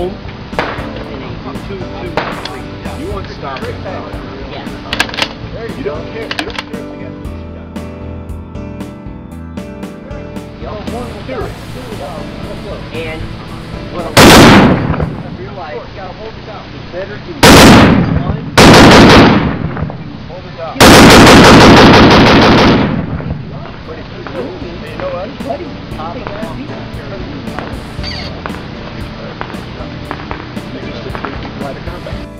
bit more oomph than a two, two, three. You want stopping power. Yeah. You don't care. You don't care if you get this done. Serious. And what I realized is better to one by the combat.